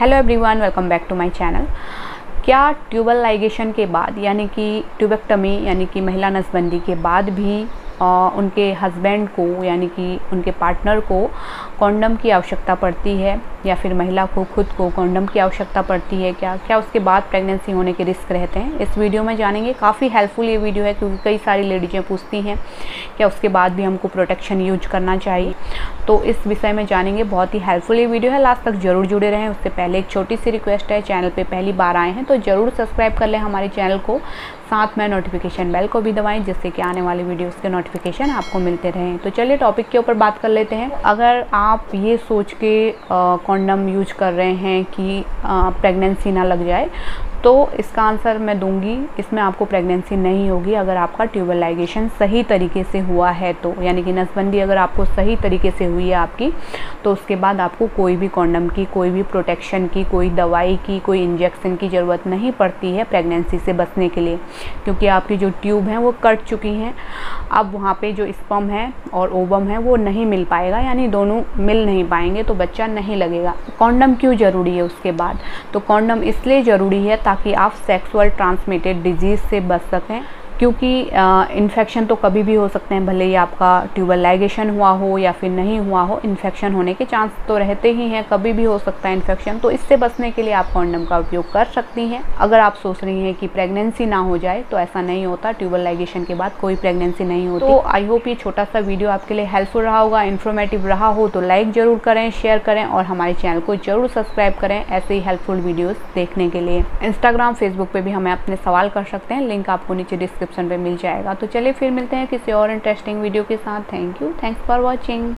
Hello everyone welcome back to my channel क्या tubal ligation के बाद, यानी कि ट्यूबेक्टमी यानी कि महिला नसबंदी के बाद भी उनके हस्बैंड को, यानी कि उनके पार्टनर को कॉन्डम की आवश्यकता पड़ती है, या फिर महिला को, खुद को कॉन्डम की आवश्यकता पड़ती है, क्या क्या उसके बाद प्रेगनेंसी होने के रिस्क रहते हैं? इस वीडियो में जानेंगे। काफ़ी हेल्पफुल ये वीडियो है, क्योंकि कई सारी लेडीज़ें पूछती हैं, क्या उसके बाद भी हमको प्रोटेक्शन यूज़ करना चाहिए। तो इस विषय में जानेंगे। बहुत ही हेल्पफुल ये वीडियो है। लास्ट तक ज़रूर जुड़े रहें। उससे पहले एक छोटी सी रिक्वेस्ट है। चैनल पर पहली बार आए हैं तो ज़रूर सब्सक्राइब कर लें हमारे चैनल को। साथ में नोटिफिकेशन बेल को भी दबाएँ, जिससे कि आने वाले वीडियोस के नोटिफिकेशन आपको मिलते रहें। तो चलिए टॉपिक के ऊपर बात कर लेते हैं। अगर आप ये सोच के कॉन्डम यूज़ कर रहे हैं कि प्रेगनेंसी ना लग जाए तो इसका आंसर मैं दूँगी। इसमें आपको प्रेगनेंसी नहीं होगी। अगर आपका ट्यूबलाइजेशन सही तरीके से हुआ है तो यानी कि नसबंदी अगर आपको सही तरीके से हुई है आपकी तो उसके बाद आपको कोई भी कॉन्डम की, कोई भी प्रोटेक्शन की, कोई दवाई की, कोई इंजेक्शन की ज़रूरत नहीं पड़ती है प्रेगनेंसी से बचने के लिए। क्योंकि आपकी जो ट्यूब हैं वो कट चुकी हैं। अब वहाँ पे जो स्पम है और ओबम है वो नहीं मिल पाएगा, यानी दोनों मिल नहीं पाएँगे तो बच्चा नहीं लगेगा। कॉन्डम क्यों ज़रूरी है उसके बाद? तो कॉन्डम इसलिए ज़रूरी है ताकि आप सेक्सुअल ट्रांसमिटेड डिज़ीज़ से बच सकें। क्योंकि इन्फेक्शन तो कभी भी हो सकते हैं भले ही आपका ट्यूबल लाइगेशन हुआ हो या फिर नहीं हुआ हो इन्फेक्शन होने के चांस तो रहते ही हैं कभी भी हो सकता है इन्फेक्शन तो इससे बचने के लिए आप कॉन्डम का उपयोग कर सकती हैं। अगर आप सोच रही हैं कि प्रेगनेंसी ना हो जाए तो ऐसा नहीं होता ट्यूबल लाइगेशन के बाद कोई प्रेगनेंसी नहीं होती। तो आई होप ये छोटा सा वीडियो आपके लिए हेल्पफुल रहा होगा इन्फॉर्मेटिव रहा हो तो लाइक ज़रूर करें शेयर करें और हमारे चैनल को ज़रूर सब्सक्राइब करें ऐसे ही हेल्पफुल वीडियोज़ देखने के लिए। इंस्टाग्राम फेसबुक पर भी हमें अपने सवाल कर सकते हैं लिंक आपको नीचे डिस्क्रिप्शन में मिल जाएगा। तो चलिए फिर मिलते हैं किसी और इंटरेस्टिंग वीडियो के साथ। Thank you thanks for watching